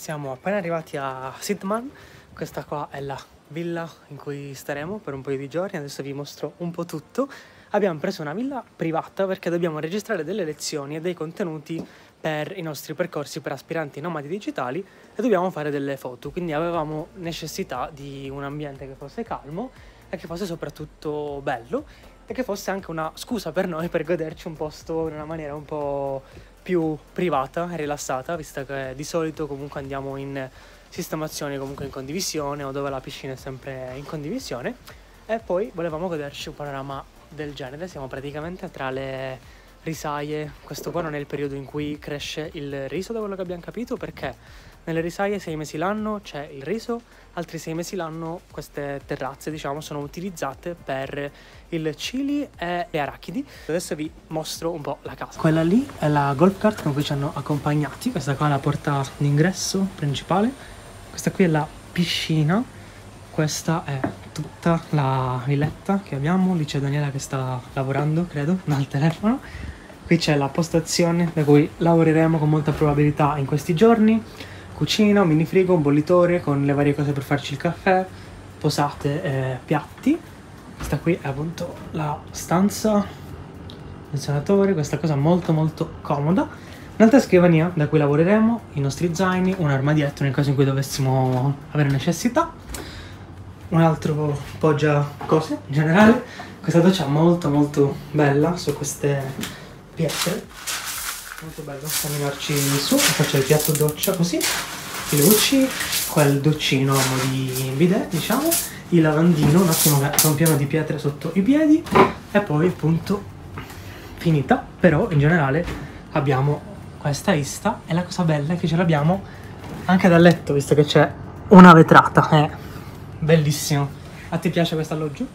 Siamo appena arrivati a Sidman, questa qua è la villa in cui staremo per un paio di giorni, adesso vi mostro un po' tutto. Abbiamo preso una villa privata perché dobbiamo registrare delle lezioni e dei contenuti per i nostri percorsi per aspiranti nomadi digitali e dobbiamo fare delle foto, quindi avevamo necessità di un ambiente che fosse calmo e che fosse soprattutto bello e che fosse anche una scusa per noi per goderci un posto in una maniera un po' più privata e rilassata, visto che di solito comunque andiamo in sistemazioni comunque in condivisione o dove la piscina è sempre in condivisione. E poi volevamo goderci un panorama del genere, siamo praticamente tra le risaie, questo qua non è il periodo in cui cresce il riso da quello che abbiamo capito perché nelle risaie sei mesi l'anno c'è il riso, altri sei mesi l'anno queste terrazze diciamo sono utilizzate per il chili e le arachidi. Adesso vi mostro un po' la casa. Quella lì è la golf cart con cui ci hanno accompagnati, questa qua è la porta d'ingresso principale, questa qui è la piscina, questa è tutta la villetta che abbiamo, lì c'è Daniela che sta lavorando credo dal telefono, qui c'è la postazione da cui lavoreremo con molta probabilità in questi giorni cucina, un mini frigo, un bollitore con le varie cose per farci il caffè, posate e piatti. Questa qui è appunto la stanza, il questa cosa molto molto comoda. Un'altra scrivania da cui lavoreremo, i nostri zaini, un armadietto nel caso in cui dovessimo avere necessità, un altro poggia cose in generale. Questa doccia molto molto bella su queste pietre molto bello. Camminarci su faccio il piatto doccia così. I luci quel doccino di bidet diciamo. Il lavandino un attimo un piano di pietre sotto i piedi. E poi appunto finita. Però in generale abbiamo questa ista. E la cosa bella è che ce l'abbiamo anche dal letto visto che c'è una vetrata è bellissimo a te piace questo alloggio?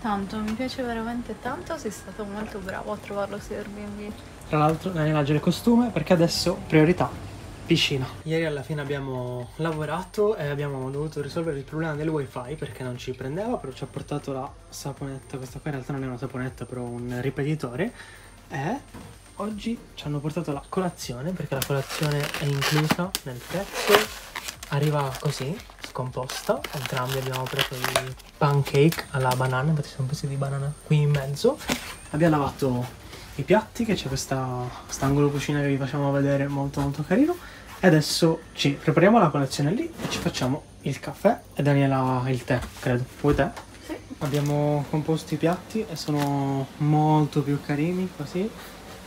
Tanto, mi piace veramente tanto, sei stato molto bravo a trovarlo su Airbnb. Tra l'altro Daniela il costume perché adesso priorità piscina. Ieri alla fine abbiamo lavorato e abbiamo dovuto risolvere il problema del wifi perché non ci prendeva, però ci ha portato la saponetta, questa qua in realtà non è una saponetta, però un ripetitore e oggi ci hanno portato la colazione perché la colazione è inclusa nel prezzo, arriva così, scomposta, entrambi abbiamo preso i pancake alla banana, infatti sono pezzi di banana qui in mezzo, abbiamo lavato i piatti che c'è quest'angolo cucina che vi facciamo vedere molto molto carino. E adesso ci prepariamo la colazione lì e ci facciamo il caffè e Daniela il tè credo. Vuoi tè? Sì. abbiamo composto i piatti e sono molto più carini così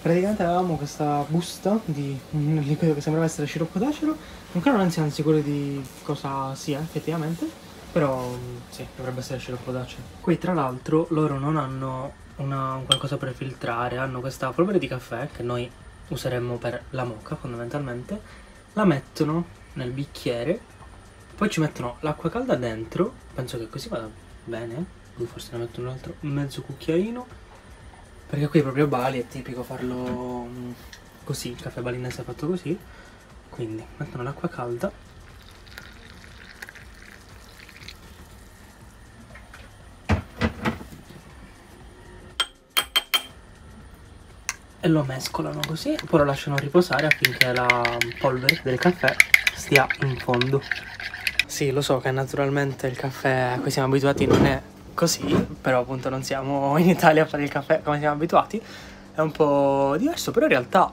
praticamente avevamo questa busta di un liquido che sembrava essere sciroppo d'acero. Ancora non siamo sicuri di cosa sia effettivamente però sì dovrebbe essere sciroppo d'acero. Qui tra l'altro loro non hanno una, qualcosa per filtrare, hanno questa polvere di caffè che noi useremmo per la moca fondamentalmente, la mettono nel bicchiere, poi ci mettono l'acqua calda dentro, penso che così vada bene, qui forse ne metto un altro mezzo cucchiaino, perché qui proprio a Bali è tipico farlo mm, così, il caffè balinese è fatto così, quindi mettono l'acqua calda. E lo mescolano così poi lo lasciano riposare affinché la polvere del caffè stia in fondo. Sì lo so che naturalmente il caffè a cui siamo abituati non è così però appunto non siamo in Italia a fare il caffè come siamo abituati è un po' diverso però in realtà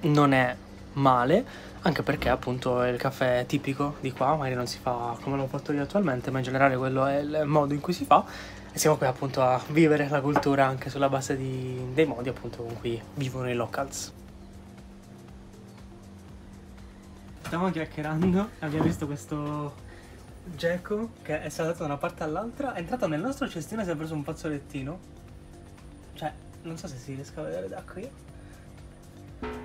non è male anche perché appunto è il caffè tipico di qua magari non si fa come l'ho fatto io attualmente ma in generale quello è il modo in cui si fa e siamo qui appunto a vivere la cultura anche sulla base di, dei modi appunto con cui vivono i locals. Stiamo chiacchierando abbiamo visto questo geco che è saltato da una parte all'altra, è entrato nel nostro cestino e si è preso un fazzolettino. Cioè, non so se si riesca a vedere da qui.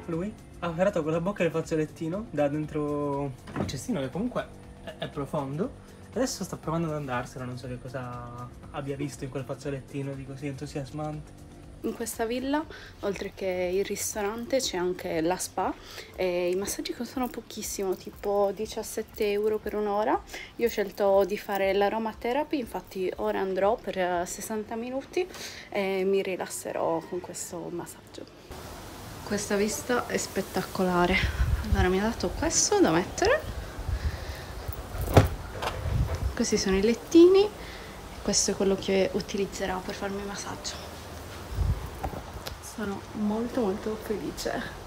Lui ha afferrato con la bocca il fazzolettino da dentro il cestino che comunque è, è profondo Adesso sta provando ad andarsene, non so che cosa abbia visto in quel fazzolettino di così entusiasmante. In questa villa, oltre che il ristorante, c'è anche la spa e i massaggi costano pochissimo, tipo 17 euro per un'ora. Io ho scelto di fare l'aromatherapy, infatti ora andrò per 60 minuti e mi rilasserò con questo massaggio. Questa vista è spettacolare. Allora mi ha dato questo da mettere questi sono i lettini, questo è quello che utilizzerò per farmi il massaggio. Sono molto molto felice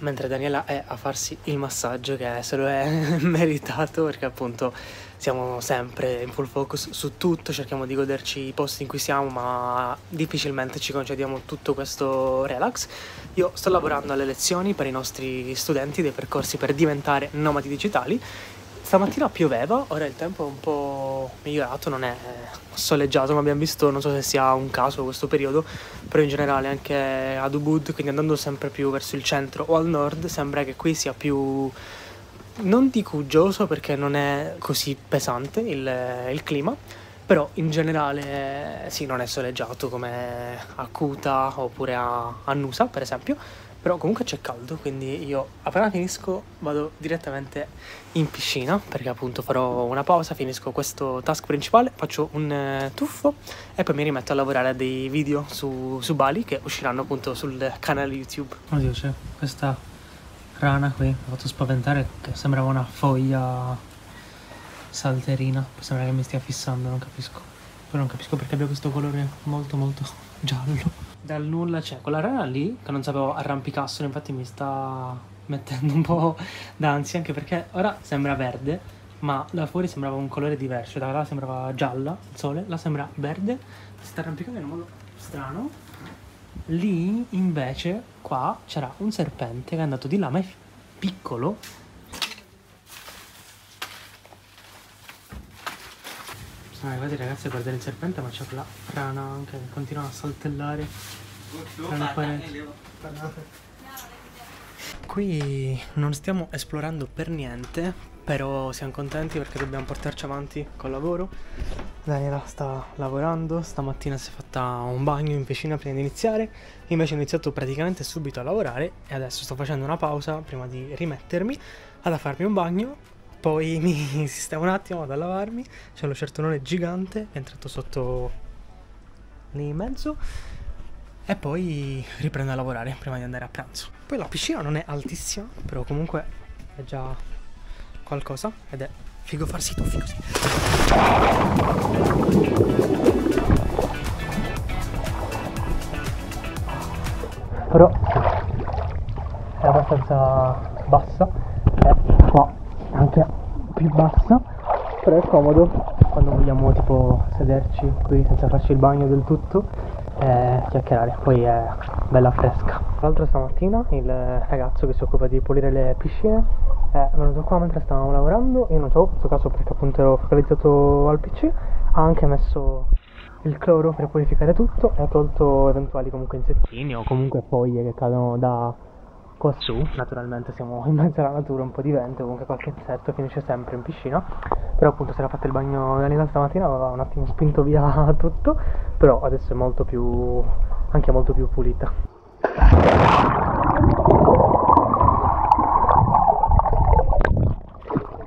mentre Daniela è a farsi il massaggio che se lo è meritato perché appunto siamo sempre in full focus su tutto, cerchiamo di goderci i posti in cui siamo ma difficilmente ci concediamo tutto questo relax. Io sto lavorando alle lezioni per i nostri studenti dei percorsi per diventare nomadi digitali Stamattina pioveva, ora il tempo è un po' migliorato, non è soleggiato come abbiamo visto, non so se sia un caso questo periodo, però in generale anche ad Ubud, quindi andando sempre più verso il centro o al nord, sembra che qui sia più non dico uggioso perché non è così pesante il, il clima, però in generale sì, non è soleggiato come a Kuta oppure a, a Nusa per esempio però comunque c'è caldo, quindi io appena finisco vado direttamente in piscina perché appunto farò una pausa, finisco questo task principale, faccio un eh, tuffo e poi mi rimetto a lavorare a dei video su, su Bali che usciranno appunto sul canale YouTube. Oddio, c'è questa rana qui, mi ha fatto spaventare che sembrava una foglia salterina, sembra che mi stia fissando, non capisco. Poi non capisco perché abbia questo colore molto molto giallo dal nulla c'è. Quella rana lì che non sapevo arrampicassero, infatti mi sta mettendo un po' d'ansia anche perché ora sembra verde, ma là fuori sembrava un colore diverso, da là sembrava gialla il sole, là sembra verde, si sta arrampicando in un modo strano. Lì invece qua c'era un serpente che è andato di là, ma è piccolo sono arrivati ragazzi a guardare il serpente ma c'è quella rana anche che continua a saltellare. Tra le pareti qui non stiamo esplorando per niente però siamo contenti perché dobbiamo portarci avanti col lavoro. Daniela sta lavorando stamattina si è fatta un bagno in piscina prima di iniziare. Invece ho iniziato praticamente subito a lavorare e adesso sto facendo una pausa prima di rimettermi ad a farmi un bagno poi mi sistemo un attimo, vado a lavarmi. C'è lo certonone gigante che è entrato sotto in mezzo. E poi riprendo a lavorare prima di andare a pranzo. Poi la piscina non è altissima, però comunque è già qualcosa ed è figo farsi tuffi così. Però è abbastanza bassa. E anche più bassa però è comodo quando vogliamo tipo sederci qui senza farci il bagno del tutto e chiacchierare poi è bella fresca. Tra l'altro stamattina il ragazzo che si occupa di pulire le piscine è venuto qua mentre stavamo lavorando io non ci avevo fatto caso perché appunto ero focalizzato al pc ha anche messo il cloro per purificare tutto e ha tolto eventuali comunque insettini o comunque foglie che cadono da qua su, naturalmente siamo in mezzo alla natura, un po' di vento, comunque qualche insetto finisce sempre in piscina, però appunto se era fatto il bagno Daniela stamattina aveva un attimo spinto via tutto, però adesso è molto più, anche molto più pulita.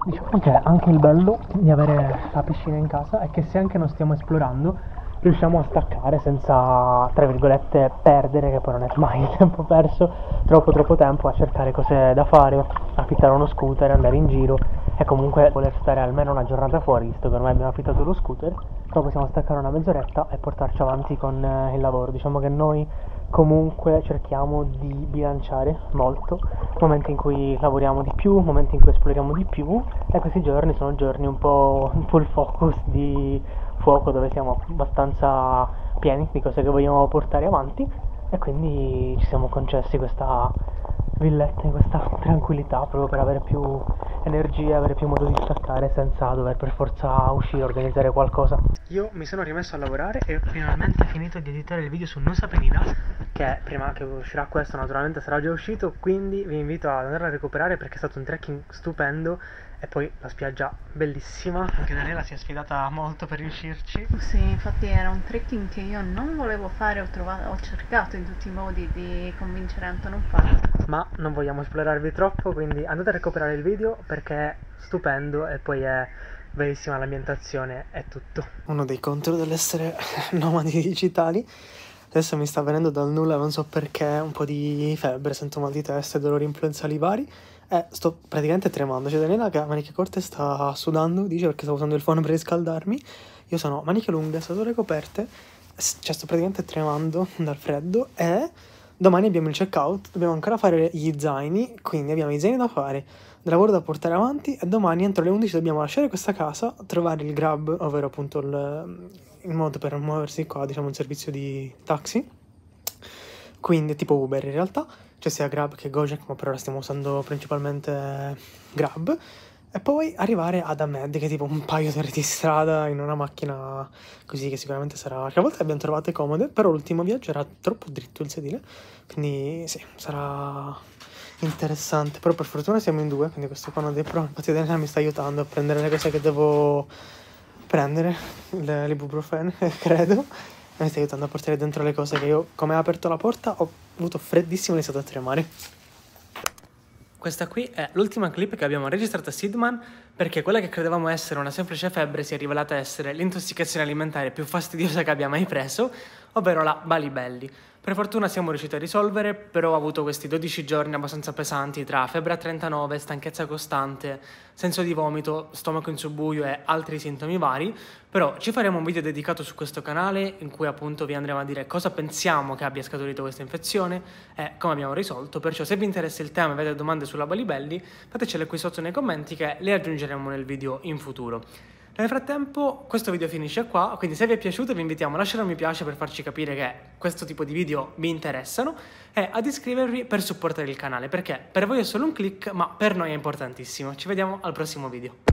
Diciamo che anche il bello di avere la piscina in casa è che se anche non stiamo esplorando riusciamo a staccare senza, tra virgolette, perdere, che poi non è mai il tempo perso, troppo troppo tempo a cercare cose da fare, affittare uno scooter, andare in giro e comunque voler stare almeno una giornata fuori, visto che ormai abbiamo affittato lo scooter, però possiamo staccare una mezz'oretta e portarci avanti con eh, il lavoro. Diciamo che noi comunque cerchiamo di bilanciare molto momenti in cui lavoriamo di più, momenti in cui esploriamo di più e questi giorni sono giorni un po' full focus di fuoco dove siamo abbastanza pieni di cose che vogliamo portare avanti e quindi ci siamo concessi questa villetta, questa tranquillità proprio per avere più energia, avere più modo di staccare senza dover per forza uscire, organizzare qualcosa. Io mi sono rimesso a lavorare e ho finalmente finito di editare il video su Nusa Penida che prima che uscirà questo naturalmente sarà già uscito quindi vi invito ad andare a recuperare perché è stato un trekking stupendo e poi la spiaggia bellissima, anche Daniela si è sfidata molto per riuscirci. Sì, infatti era un trekking che io non volevo fare, ho, trovato, ho cercato in tutti i modi di convincere Anto a non farlo. Ma non vogliamo esplorarvi troppo, quindi andate a recuperare il video perché è stupendo e poi è bellissima l'ambientazione, è tutto. Uno dei contro dell'essere nomadi digitali. Adesso mi sta venendo dal nulla, non so perché, un po' di febbre, sento mal di testa e dolori influenzali vari e sto praticamente tremando. C'è Daniela che ha maniche corte sta sudando, dice perché sto usando il phone per riscaldarmi. Io sono maniche lunghe, sto coperte, cioè sto praticamente tremando dal freddo e domani abbiamo il checkout, dobbiamo ancora fare gli zaini, quindi abbiamo i zaini da fare, lavoro da portare avanti e domani entro le 11 dobbiamo lasciare questa casa, trovare il grab, ovvero appunto il, il modo per muoversi qua, diciamo un servizio di taxi, quindi tipo Uber in realtà, cioè sia Grab che Gojek, ma per ora stiamo usando principalmente Grab. E poi arrivare ad Ahmed, che è tipo un paio di ore di strada in una macchina così, che sicuramente sarà... Che a volte abbiamo trovate comode, però l'ultimo viaggio era troppo dritto il sedile, quindi sì, sarà interessante. Però per fortuna siamo in due, quindi questo qua non dei pro. Infatti Daniela mi sta aiutando a prendere le cose che devo prendere, l'ibuprofen, credo. Mi sta aiutando a portare dentro le cose che io, come ho aperto la porta, ho avuto freddissimo e ho iniziato a tremare. Questa qui è l'ultima clip che abbiamo registrato a Sidman perché quella che credevamo essere una semplice febbre si è rivelata essere l'intossicazione alimentare più fastidiosa che abbia mai preso, ovvero la Balibelli. Per fortuna siamo riusciti a risolvere, però ho avuto questi 12 giorni abbastanza pesanti tra febbre a 39, stanchezza costante, senso di vomito, stomaco in subbuio e altri sintomi vari. Però ci faremo un video dedicato su questo canale in cui appunto vi andremo a dire cosa pensiamo che abbia scaturito questa infezione e come abbiamo risolto. Perciò se vi interessa il tema e avete domande sulla Balibelli, fatecele qui sotto nei commenti che le aggiungeremo nel video in futuro. Nel frattempo questo video finisce qua, quindi se vi è piaciuto vi invitiamo a lasciare un mi piace per farci capire che questo tipo di video vi interessano e ad iscrivervi per supportare il canale, perché per voi è solo un click, ma per noi è importantissimo. Ci vediamo al prossimo video.